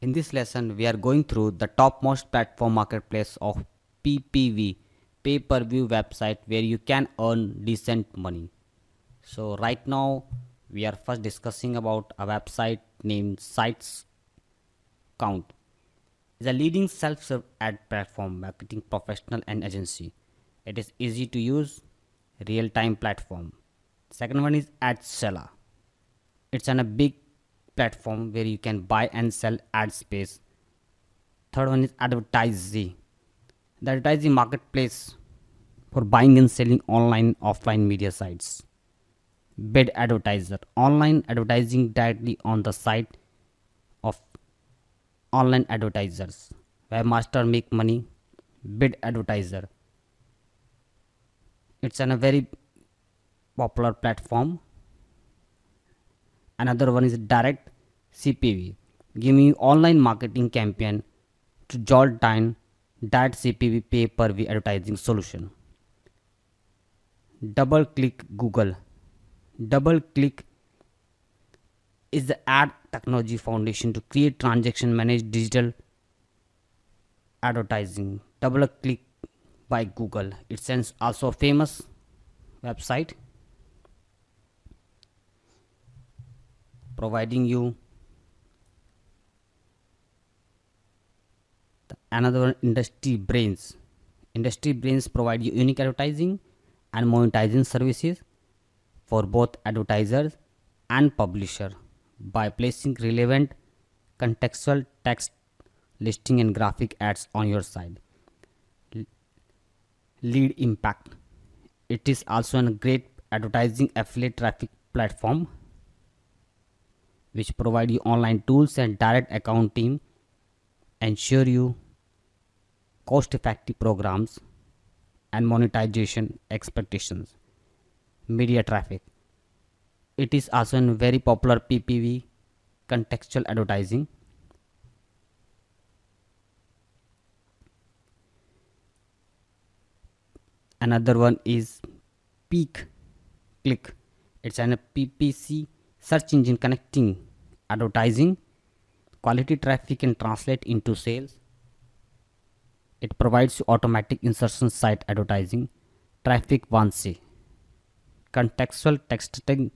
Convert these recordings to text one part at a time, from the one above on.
In this lesson, we are going through the topmost platform marketplace of PPV, pay-per-view website where you can earn decent money. So right now, we are first discussing about a website named Sites Count. It's a leading self-serve ad platform marketing professional and agency. It is easy to use, real-time platform. Second one is AdSeller. It's on a big platform where you can buy and sell ad space. Third one is Advertisee. The advertising marketplace for buying and selling online offline media sites. Bid advertiser. Online advertising directly on the site of online advertisers. Webmaster make money. Bid advertiser. It's on a very popular platform. Another one is direct cpv giving online marketing campaign to jolt down that cpv pay per view advertising solution. Double click google. Double click is the ad technology foundation to create transaction manage digital advertising. Double click by google. It's also famous website providing you another one industry brains. Industry brains provide you unique advertising and monetizing services for both advertisers and publisher by placing relevant contextual text listing and graphic ads on your site lead impact. It is also a great advertising affiliate traffic platform which provide you online tools and direct account team ensure you cost effective programs and monetization expectations. Media traffic. It is also a very popular ppv contextual advertising. Another one is peak click. It's an ppc search engine connecting advertising quality traffic can translate into sales. It provides automatic insertion site advertising traffic once contextual texting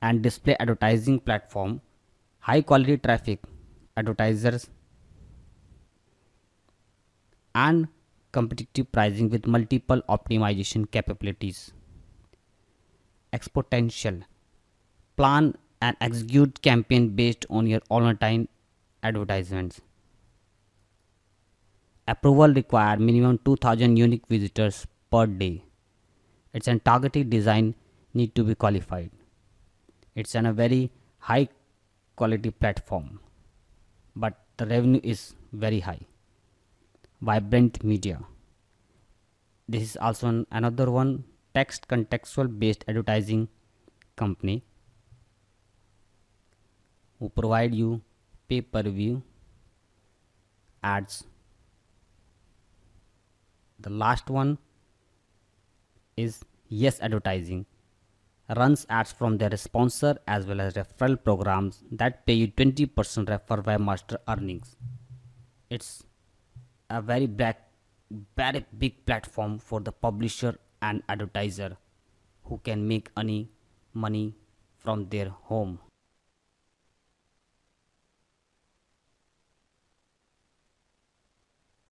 and display advertising platform high quality traffic advertisers and competitive pricing with multiple optimization capabilities. Exponential plan and execute campaign based on your online advertisements. Approval require minimum 2000 unique visitors per day. It's a targeted design need to be qualified. It's an a very high quality platform, but the revenue is very high. Vibrant media. This is also an, another one text contextual based advertising company who provide you pay per view ads. The last one is yes advertising. Runs ads from their sponsor as well as referral programs that pay you 20% refer webmaster earnings. It's a very black very big platform for the publisher and advertiser who can make any money from their home